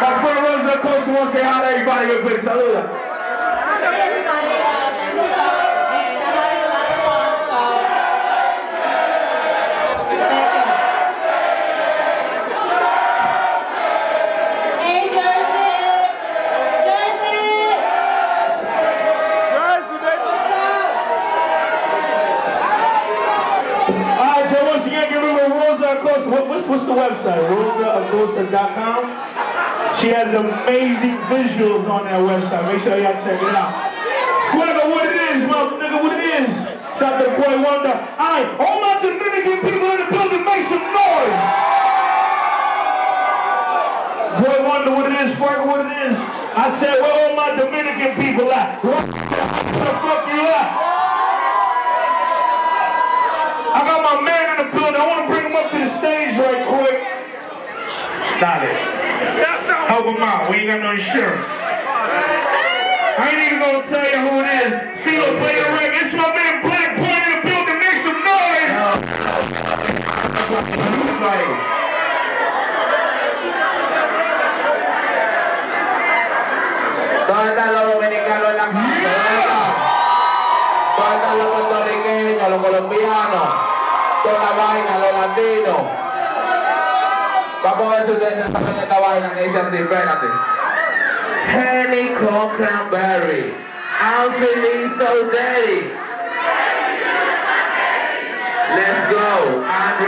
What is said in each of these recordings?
My friend Rosa Acosta wants to say hi to everybody it Rosa Acosta. What's, what's the website? RosaAcosta.com. She has amazing visuals on that website. Make sure y'all check it out. Whoever what it is, mother nigga, what it is. Shout out to boy Wonder. Alright, all my Dominican people in the building, make some noise. Boy Wonder, what it is, Frank, what it is. I said, where all my Dominican people at? Where the fuck you at? I got my man in the building. I want to bring him up to the stage right quick. Stop it. We ain't got no insurance. I ain't even gonna tell you who it is. CeeLo play the record. It's my man Black Point in the building. Make some noise. ¿Dónde están los dominicanos en la casa? ¿Dónde están? ¿Dónde están los puertorriqueños, los colombianos? Toda vaina, los latinos. Pabuhay-student sa kanya tawain ng Nathan D. Fernandez. Henny Cranberry. I'm feeling so dirty. Let's go. Andre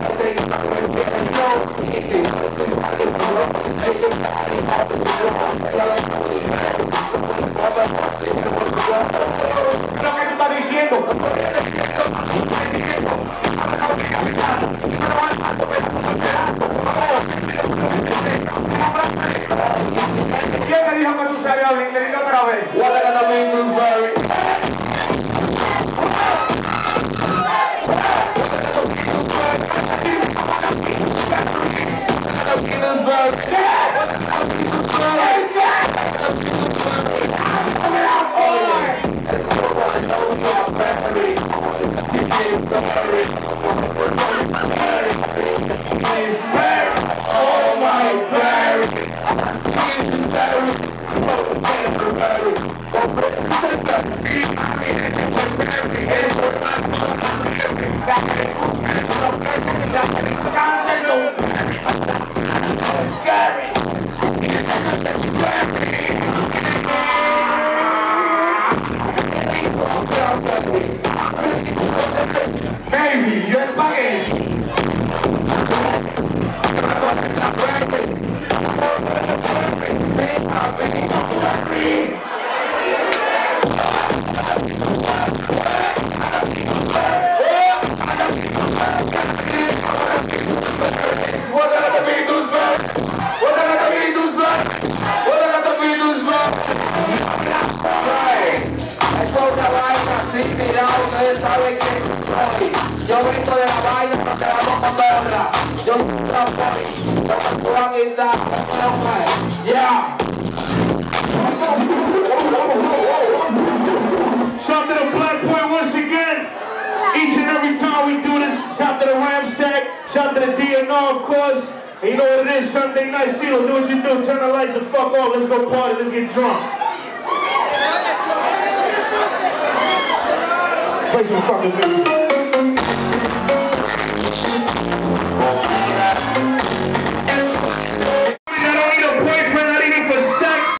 ¿Quién me dijo que tú sabías inglés? Dilo otra vez. Oh my Baby, vengo de la vaina, te vamos con otra. Yo soy yo me puedo aguintar, Yeah. Shout to the Blackpoint once again. Each and every time we do this, shout to the Ramsack, shout to the DNR, of course. And you know what it is, Sunday night, CLO, do what you do, turn the lights the fuck off, let's go party, let's get drunk. Play some fucking music. Thank you.